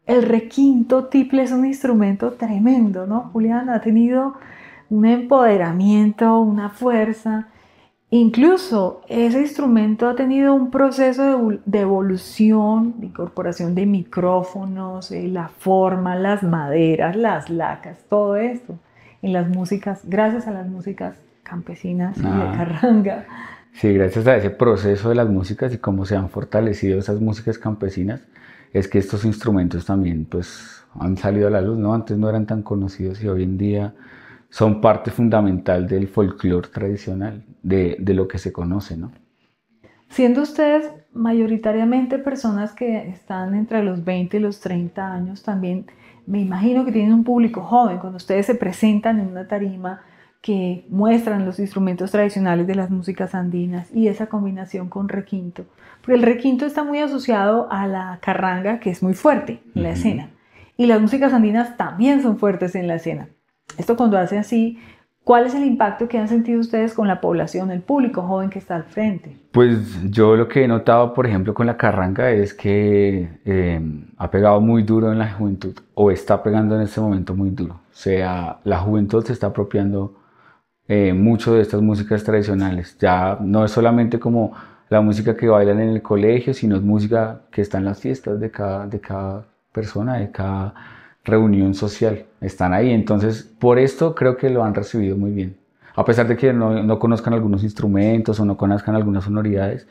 Speaker 3: El requinto tiple es un instrumento tremendo, ¿no? Julián ha tenido un empoderamiento, una fuerza. Incluso ese instrumento ha tenido un proceso de, evol- de evolución, de incorporación de micrófonos, eh, la forma, las maderas, las lacas, todo esto en las músicas, gracias a las músicas campesinas y de
Speaker 4: Ah.
Speaker 3: carranga.
Speaker 4: Sí, gracias a ese proceso de las músicas y cómo se han fortalecido esas músicas campesinas, es que estos instrumentos también pues han salido a la luz, ¿no? Antes no eran tan conocidos y hoy en día son parte fundamental del folclore tradicional, de, de lo que se conoce, ¿no?
Speaker 3: Siendo ustedes mayoritariamente personas que están entre los 20 y los 30 años, también me imagino que tienen un público joven. Cuando ustedes se presentan en una tarima que muestran los instrumentos tradicionales de las músicas andinas y esa combinación con requinto. Porque el requinto está muy asociado a la carranga, que es muy fuerte en la escena. Y las músicas andinas también son fuertes en la escena. Esto cuando hace así, ¿cuál es el impacto que han sentido ustedes con la población, el público joven que está al frente?
Speaker 4: Pues yo lo que he notado, por ejemplo, con la carranga es que eh, ha pegado muy duro en la juventud o está pegando en este momento muy duro. O sea, la juventud se está apropiando eh, mucho de estas músicas tradicionales. Ya no es solamente como la música que bailan en el colegio, sino es música que está en las fiestas de cada, de cada persona, de cada reunión social. Están ahí. Entonces, por esto creo que lo han recibido muy bien. A pesar de que no, no conozcan algunos instrumentos o no conozcan algunas sonoridades,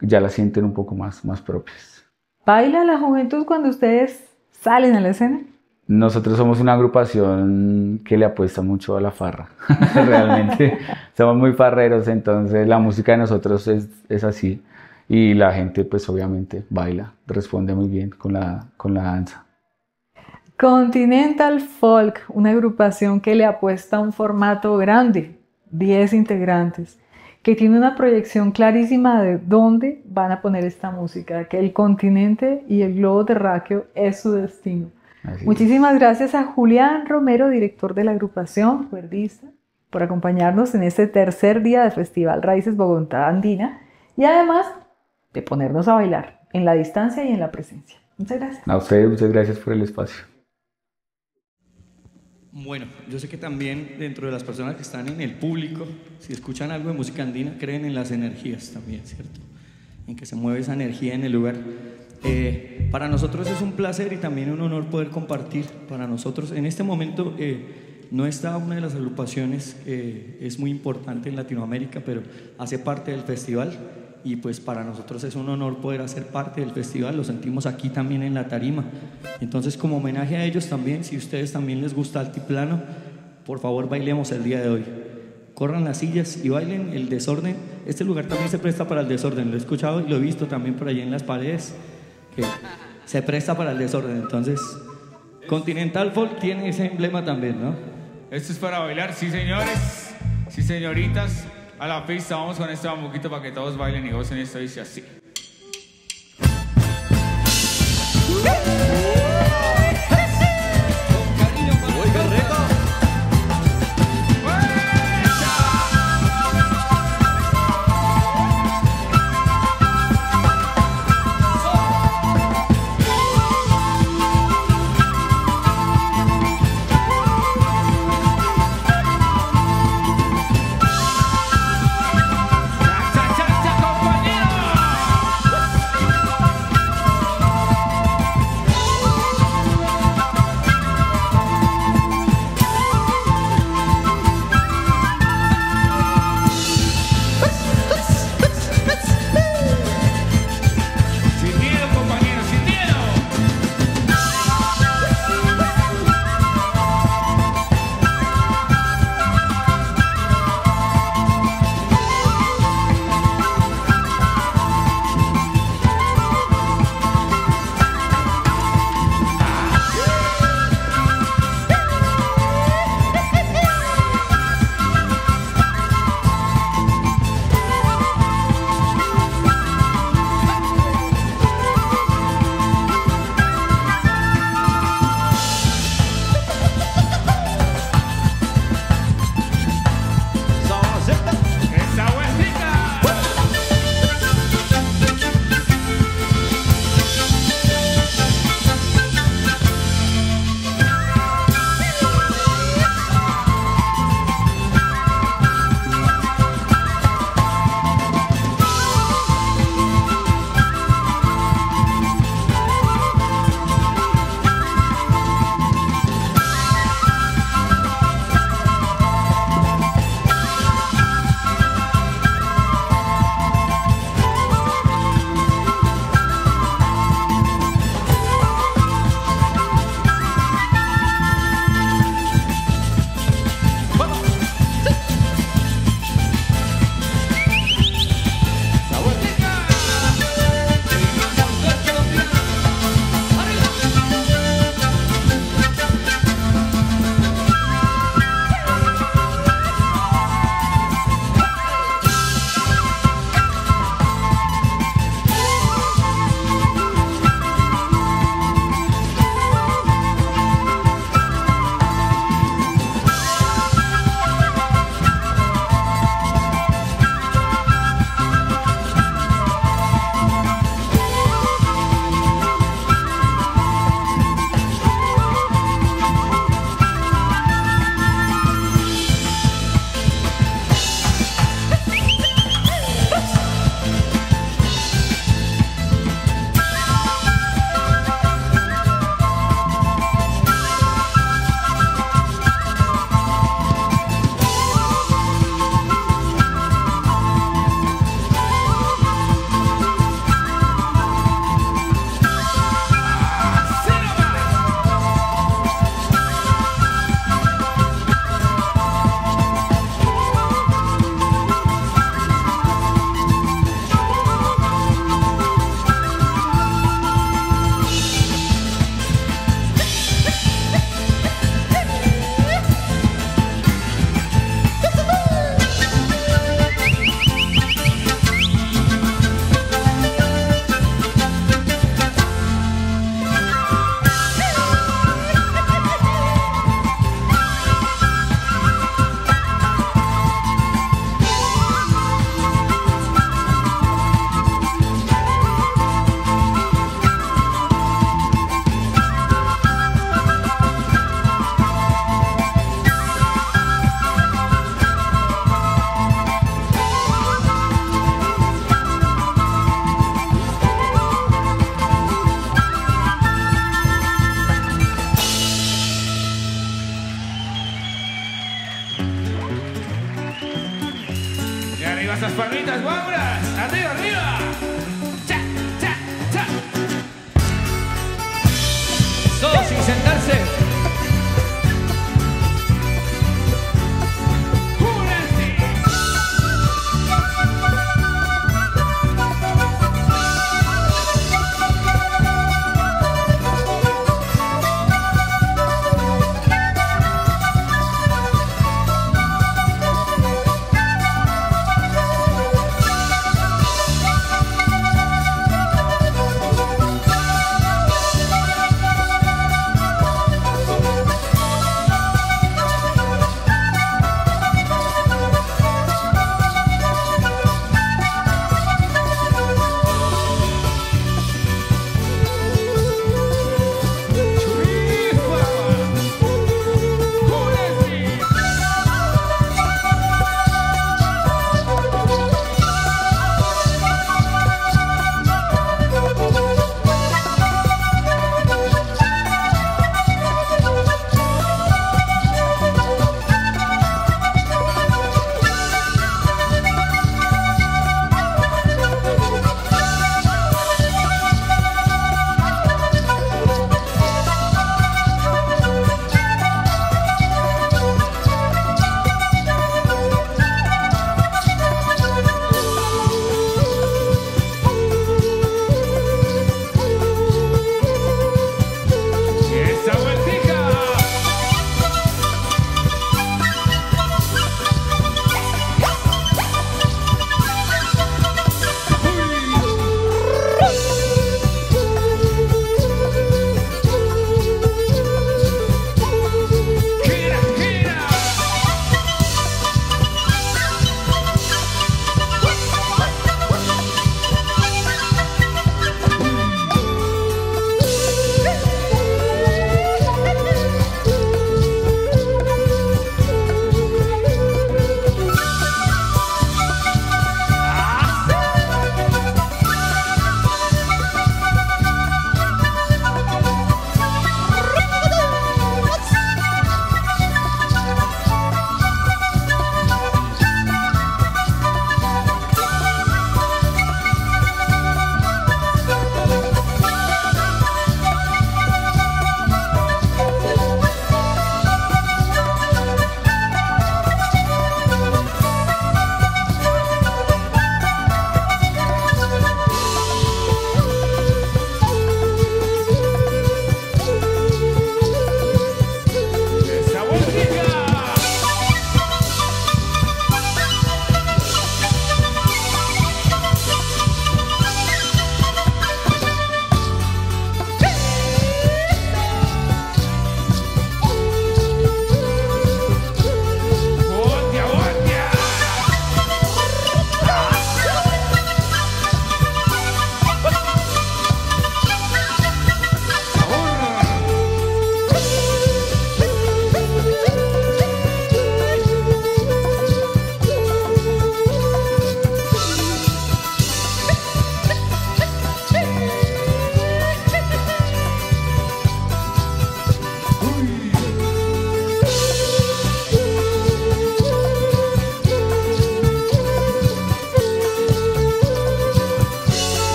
Speaker 4: ya las sienten un poco más, más propias.
Speaker 3: ¿Baila la juventud cuando ustedes salen a la escena?
Speaker 4: Nosotros somos una agrupación que le apuesta mucho a la farra, (laughs) realmente. somos muy farreros, entonces la música de nosotros es, es, así. Y la gente pues obviamente baila, responde muy bien con la, con la danza.
Speaker 3: Continental Folk, una agrupación que le apuesta a un formato grande, 10 integrantes, que tiene una proyección clarísima de dónde van a poner esta música, que el continente y el globo terráqueo es su destino. Así Muchísimas es. gracias a Julián Romero, director de la agrupación, cuerdista, por acompañarnos en este tercer día del Festival Raíces Bogotá Andina y además de ponernos a bailar en la distancia y en la presencia. Muchas gracias.
Speaker 4: A ustedes, muchas gracias por el espacio.
Speaker 2: Bueno, yo sé que también dentro de las personas que están en el público, si escuchan algo de música andina, creen en las energías también, ¿cierto? En que se mueve esa energía en el lugar. Eh, para nosotros es un placer y también un honor poder compartir. Para nosotros, en este momento, eh, no está una de las agrupaciones que es muy importante en Latinoamérica, pero hace parte del festival y pues para nosotros es un honor poder hacer parte del festival, lo sentimos aquí también en la tarima. Entonces como homenaje a ellos también, si ustedes también les gusta Altiplano, por favor bailemos el día de hoy. Corran las sillas y bailen el desorden. Este lugar también se presta para el desorden, lo he escuchado y lo he visto también por allí en las paredes, que se presta para el desorden. Entonces, Continental Folk tiene ese emblema también, ¿no?
Speaker 5: Esto es para bailar, sí señores, sí señoritas. A la pista, vamos con este bambuquito para que todos bailen y gocen esto dice así.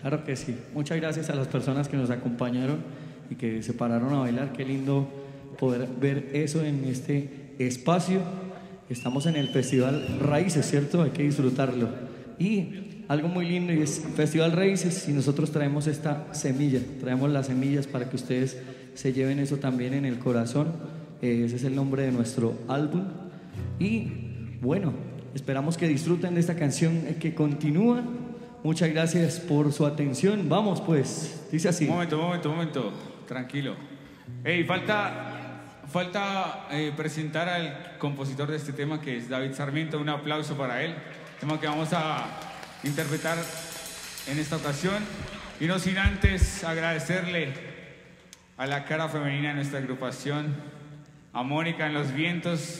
Speaker 2: Claro que sí. Muchas gracias a las personas que nos acompañaron y que se pararon a bailar. Qué lindo poder ver eso en este espacio. Estamos en el Festival Raíces, ¿cierto? Hay que disfrutarlo. Y algo muy lindo es Festival Raíces y nosotros traemos esta semilla, traemos las semillas para que ustedes se lleven eso también en el corazón. Eh, ese es el nombre de nuestro álbum. Y bueno, esperamos que disfruten de esta canción que continúa. Muchas gracias por su atención. Vamos pues, dice así.
Speaker 5: Un momento, un momento, un momento. Tranquilo. Ey, falta, falta eh, presentar al compositor de este tema, que es David Sarmiento. Un aplauso para él. Tema que vamos a interpretar en esta ocasión. Y no sin antes agradecerle a la cara femenina de nuestra agrupación, a Mónica en los vientos.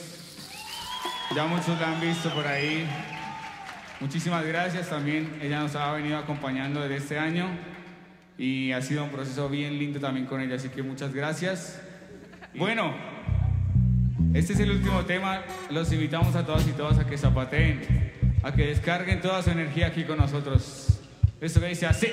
Speaker 5: Ya muchos la han visto por ahí. Muchísimas gracias también. Ella nos ha venido acompañando desde este año y ha sido un proceso bien lindo también con ella, así que muchas gracias. Bueno, este es el último tema. Los invitamos a todos y todas a que zapateen, a que descarguen toda su energía aquí con nosotros. Esto que dice así.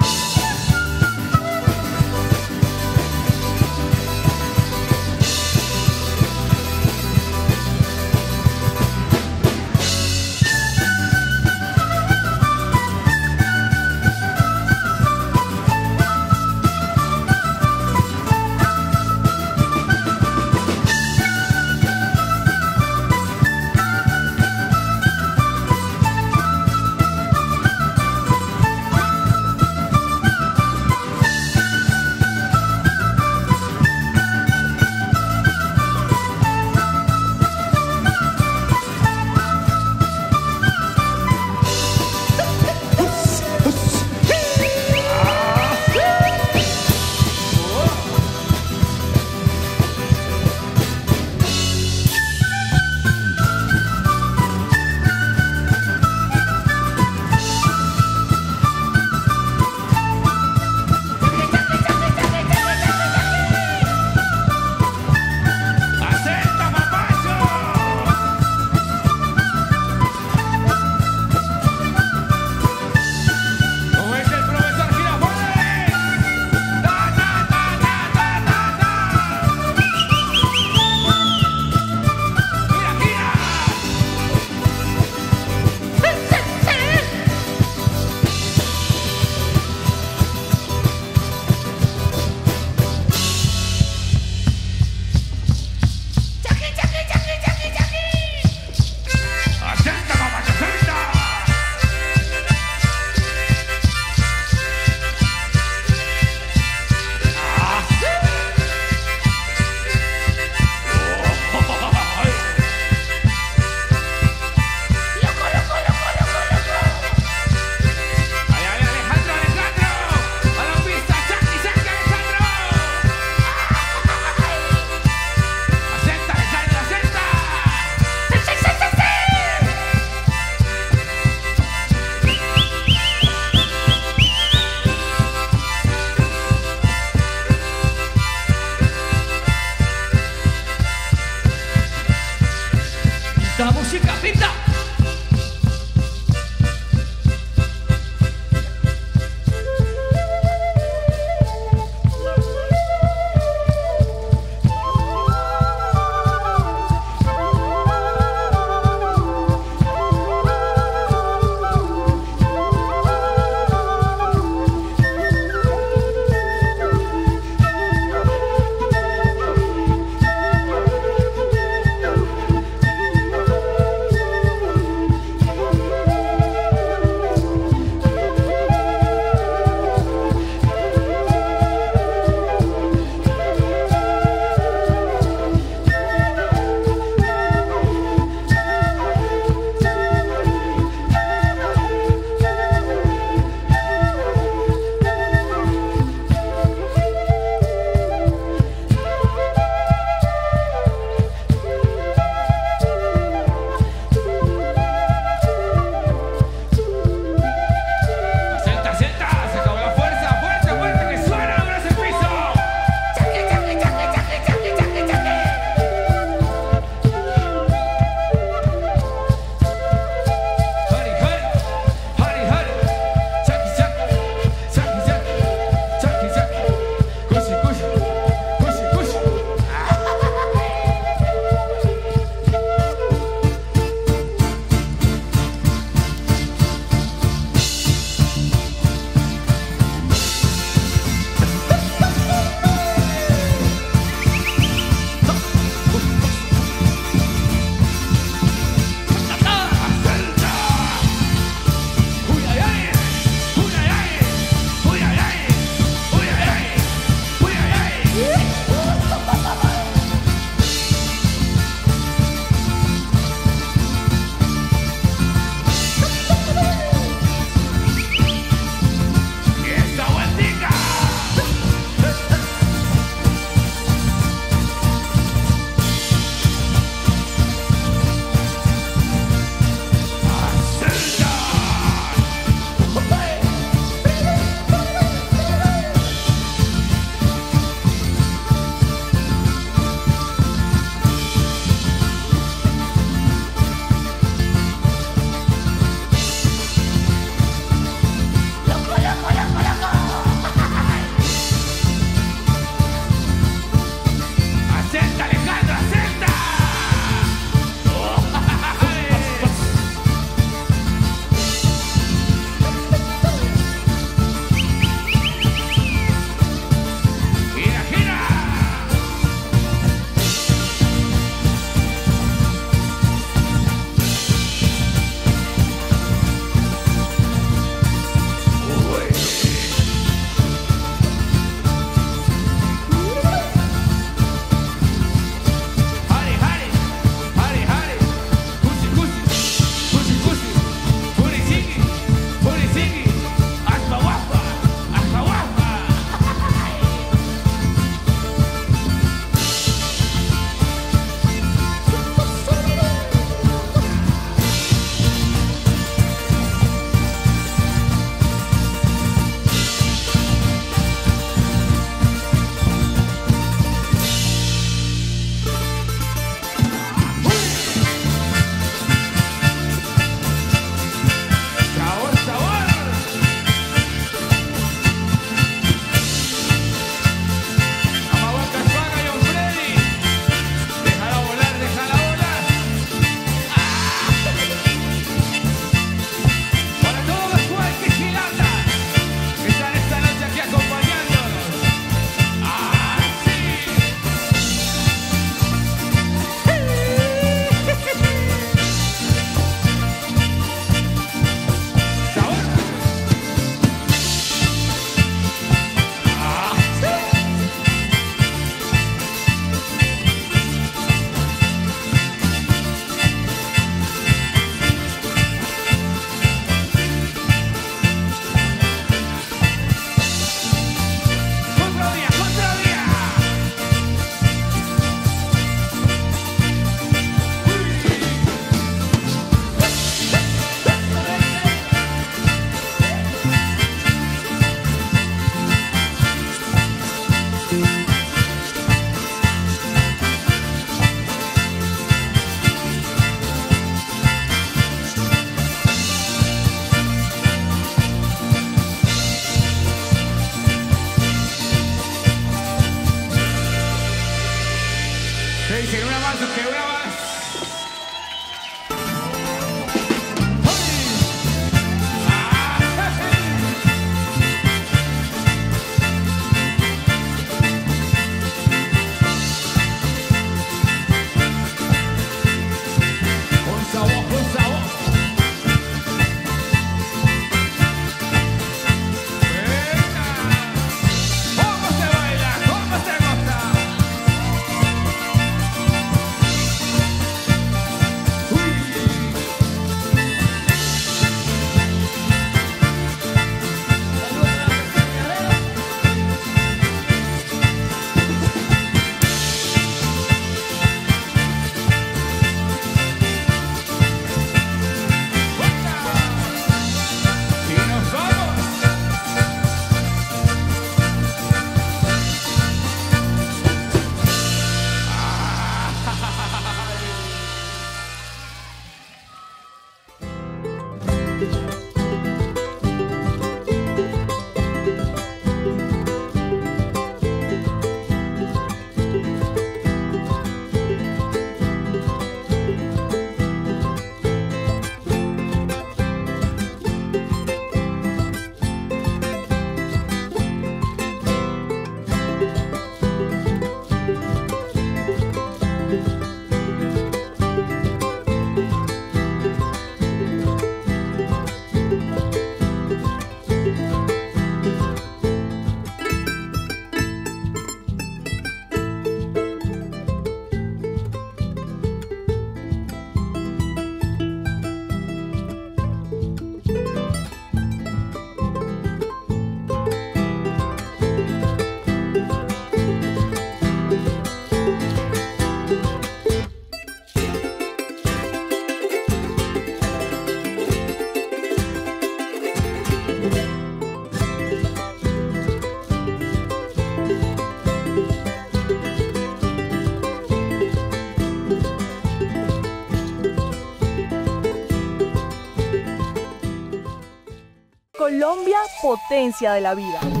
Speaker 9: Potencia de la vida.